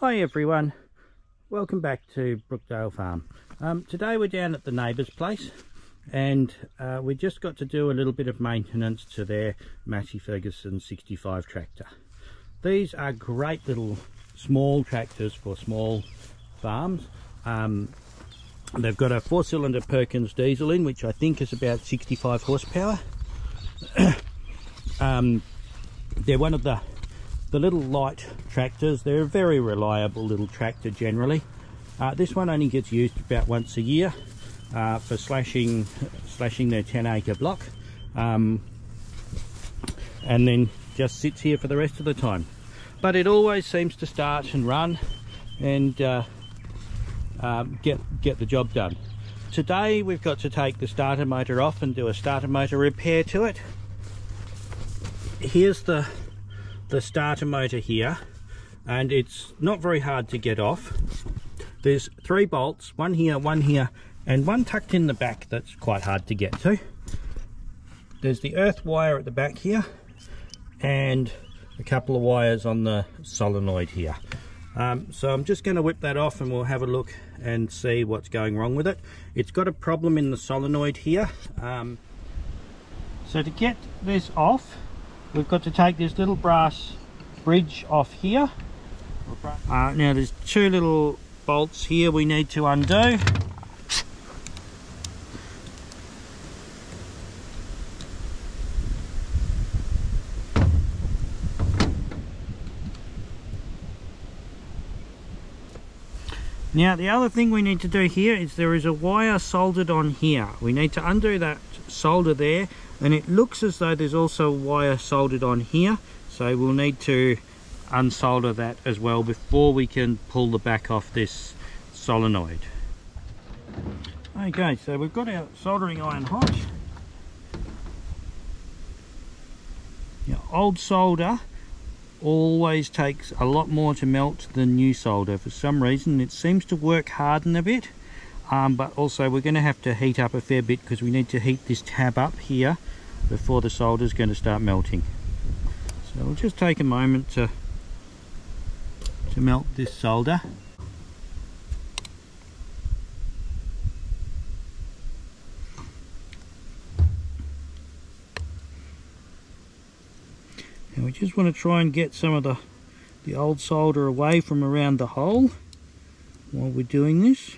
Hi everyone, welcome back to Brookdale Farm. Um, today we're down at the neighbour's place and uh, we just got to do a little bit of maintenance to their Massey Ferguson 65 tractor. These are great little small tractors for small farms. Um, they've got a four cylinder Perkins diesel in which I think is about 65 horsepower. um, they're one of the the little light tractors they're a very reliable little tractor generally. Uh, this one only gets used about once a year uh, for slashing slashing their 10 acre block um, and then just sits here for the rest of the time. But it always seems to start and run and uh, um, get get the job done. Today we've got to take the starter motor off and do a starter motor repair to it. Here's the the starter motor here and it's not very hard to get off. There's three bolts one here one here and one tucked in the back that's quite hard to get to. There's the earth wire at the back here and a couple of wires on the solenoid here. Um, so I'm just going to whip that off and we'll have a look and see what's going wrong with it. It's got a problem in the solenoid here. Um, so to get this off we've got to take this little brass bridge off here uh, now there's two little bolts here we need to undo Now the other thing we need to do here is there is a wire soldered on here. We need to undo that solder there and it looks as though there's also wire soldered on here so we'll need to unsolder that as well before we can pull the back off this solenoid. Okay, so we've got our soldering iron hot. Now, old solder always takes a lot more to melt than new solder. For some reason it seems to work harden a bit um, but also we're going to have to heat up a fair bit because we need to heat this tab up here before the solder is going to start melting. So we'll just take a moment to, to melt this solder. And we just want to try and get some of the, the old solder away from around the hole while we're doing this.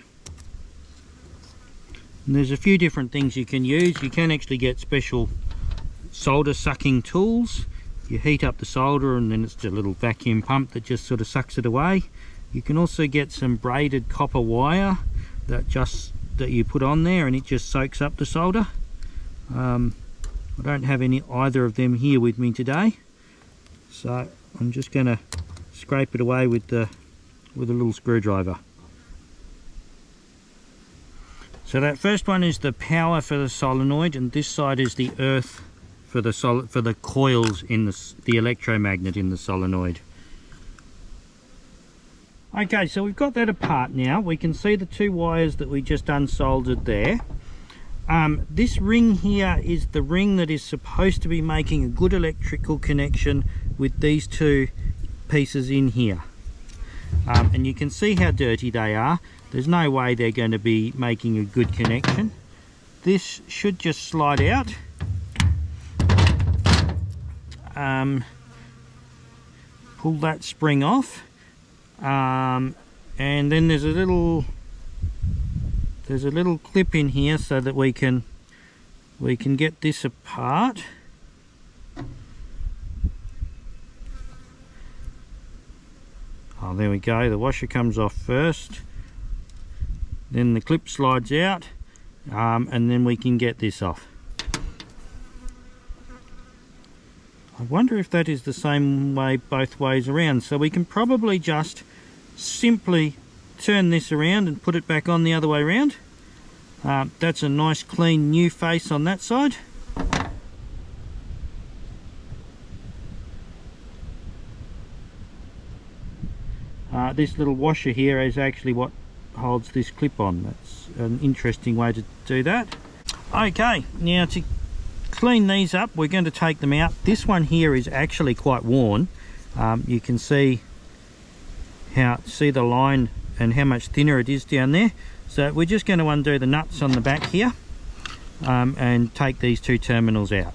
And there's a few different things you can use. You can actually get special solder sucking tools. You heat up the solder and then it's a little vacuum pump that just sort of sucks it away. You can also get some braided copper wire that just that you put on there and it just soaks up the solder. Um, I don't have any either of them here with me today so I'm just going to scrape it away with the with a little screwdriver so that first one is the power for the solenoid and this side is the earth for the for the coils in the, the electromagnet in the solenoid. Okay so we've got that apart now. We can see the two wires that we just unsoldered there. Um, this ring here is the ring that is supposed to be making a good electrical connection with these two pieces in here. Um, and you can see how dirty they are there's no way they're going to be making a good connection. This should just slide out. Um, pull that spring off. Um, and then there's a little there's a little clip in here so that we can we can get this apart. Oh there we go. The washer comes off first then the clip slides out um, and then we can get this off. I wonder if that is the same way both ways around. So we can probably just simply turn this around and put it back on the other way around. Uh, that's a nice clean new face on that side. Uh, this little washer here is actually what holds this clip on. That's an interesting way to do that. Okay, now to clean these up, we're going to take them out. This one here is actually quite worn. Um, you can see how see the line and how much thinner it is down there so we're just going to undo the nuts on the back here um, and take these two terminals out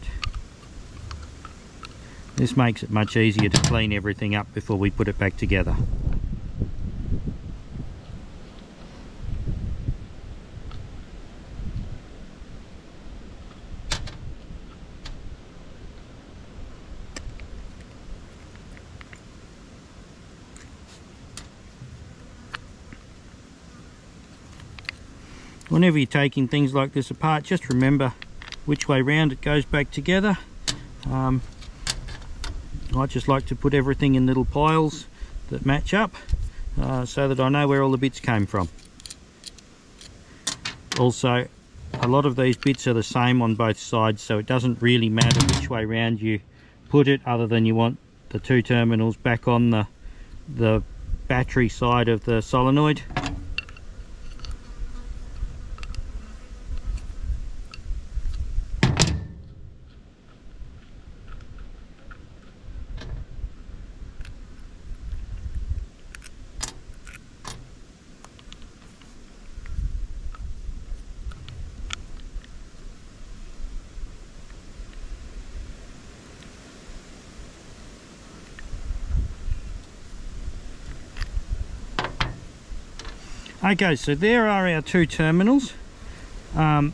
this makes it much easier to clean everything up before we put it back together whenever you're taking things like this apart just remember which way round it goes back together. Um, I just like to put everything in little piles that match up uh, so that I know where all the bits came from. Also a lot of these bits are the same on both sides so it doesn't really matter which way round you put it other than you want the two terminals back on the the battery side of the solenoid Okay, so there are our two terminals. Um,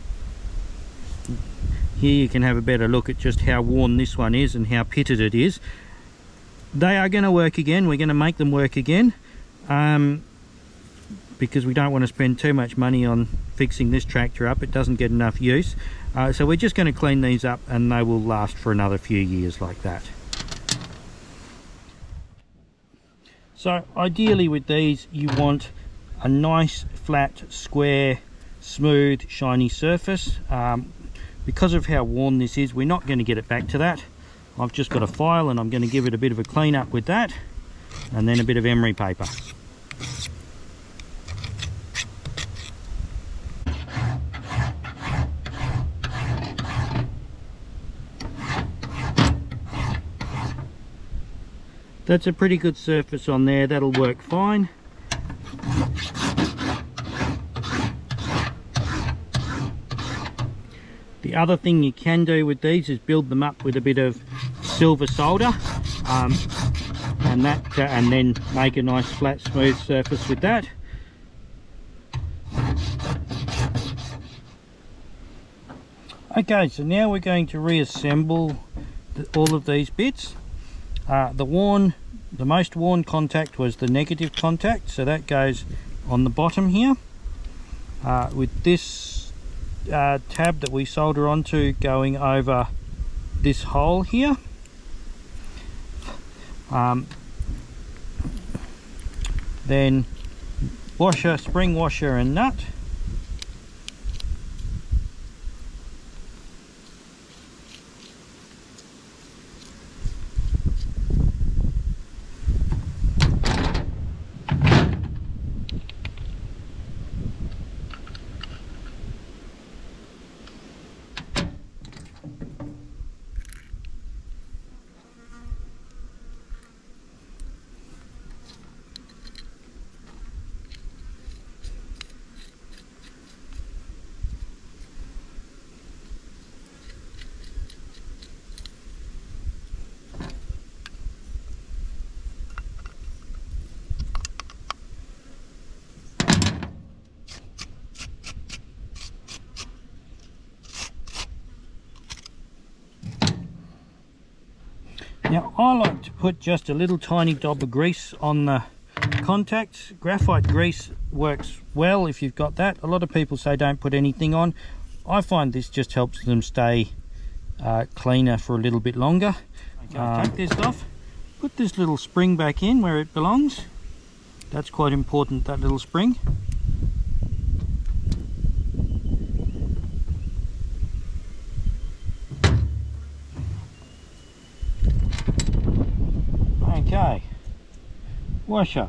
here you can have a better look at just how worn this one is and how pitted it is. They are going to work again. We're going to make them work again um, because we don't want to spend too much money on fixing this tractor up. It doesn't get enough use. Uh, so we're just going to clean these up and they will last for another few years like that. So ideally with these you want a nice flat square smooth shiny surface. Um, because of how worn this is we're not going to get it back to that. I've just got a file and I'm going to give it a bit of a clean up with that and then a bit of emery paper. That's a pretty good surface on there. That'll work fine The other thing you can do with these is build them up with a bit of silver solder um, and that uh, and then make a nice flat smooth surface with that. Okay, so now we're going to reassemble the, all of these bits. Uh, the worn, the most worn contact was the negative contact, so that goes on the bottom here. Uh, with this uh, tab that we solder onto going over this hole here um, then washer spring washer and nut Now I like to put just a little tiny dab of grease on the contacts. Graphite grease works well if you've got that. A lot of people say don't put anything on. I find this just helps them stay uh, cleaner for a little bit longer. Okay, um, take this off. Put this little spring back in where it belongs. That's quite important, that little spring. Okay. Washer.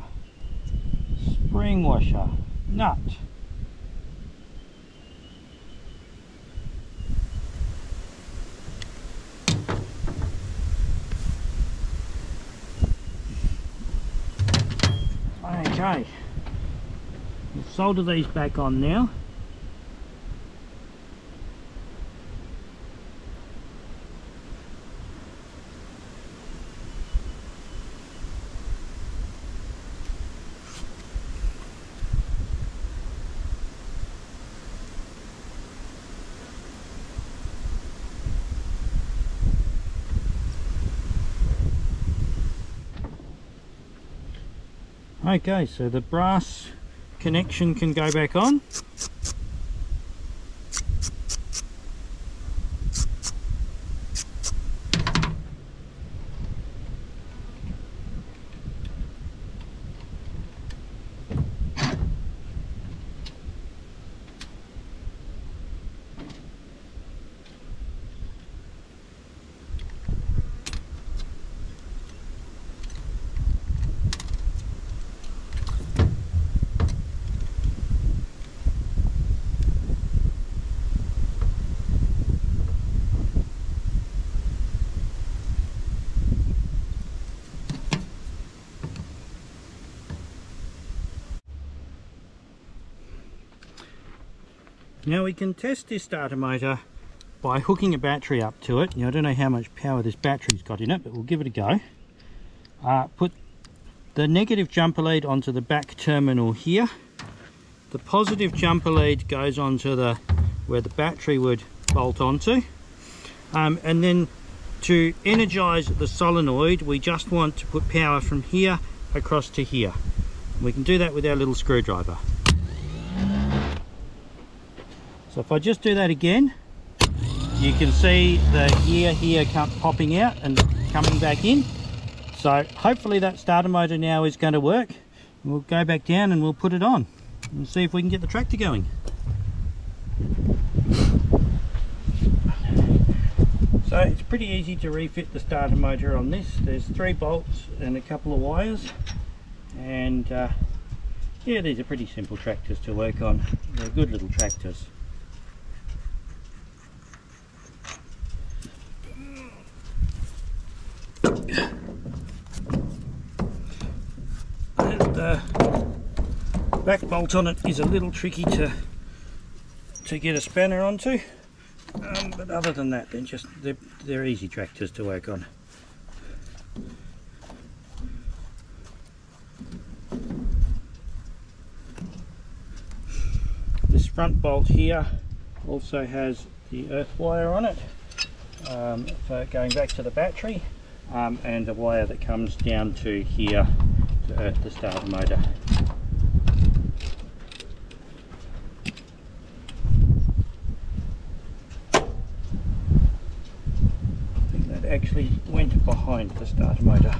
Spring washer. Nut. Okay, solder these back on now. Okay, so the brass connection can go back on. Now we can test this starter motor by hooking a battery up to it. Now I don't know how much power this battery's got in it, but we'll give it a go. Uh, put the negative jumper lead onto the back terminal here. The positive jumper lead goes onto the where the battery would bolt onto. Um, and then to energize the solenoid, we just want to put power from here across to here. We can do that with our little screwdriver. So if I just do that again, you can see the gear here popping out and coming back in. So hopefully that starter motor now is going to work. We'll go back down and we'll put it on and see if we can get the tractor going. So it's pretty easy to refit the starter motor on this. There's three bolts and a couple of wires and uh, yeah these are pretty simple tractors to work on. They're good little tractors. Back bolt on it is a little tricky to to get a spanner onto. Um, but other than that they're just they're, they're easy tractors to work on. This front bolt here also has the earth wire on it um, for going back to the battery um, and a wire that comes down to here to earth the starter motor actually went behind the starter motor.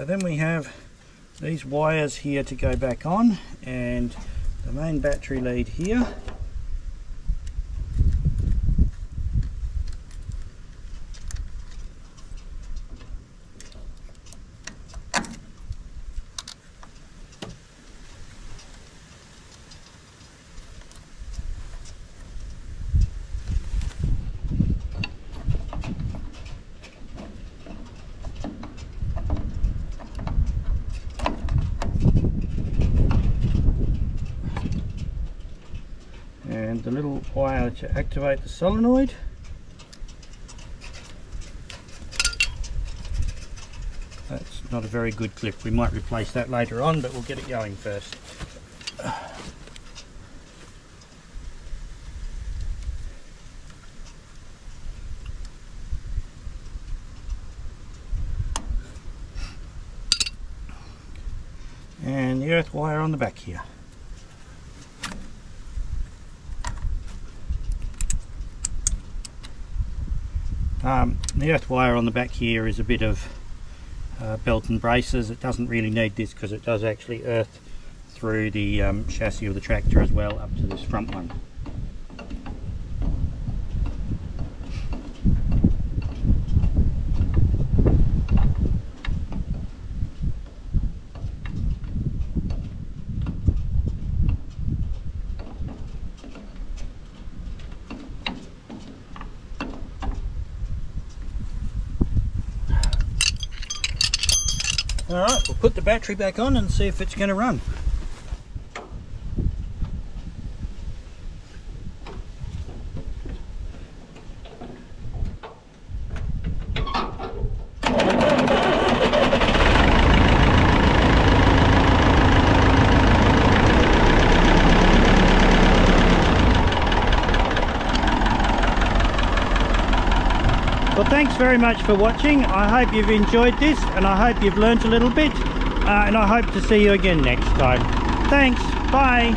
So then we have these wires here to go back on and the main battery lead here To activate the solenoid. That's not a very good clip. We might replace that later on, but we'll get it going first. And the earth wire on the back here. Um, the earth wire on the back here is a bit of uh, belt and braces. It doesn't really need this because it does actually earth through the um, chassis of the tractor as well up to this front one. Alright, we'll put the battery back on and see if it's going to run. Well, thanks very much for watching. I hope you've enjoyed this and I hope you've learnt a little bit. Uh, and I hope to see you again next time. Thanks. Bye.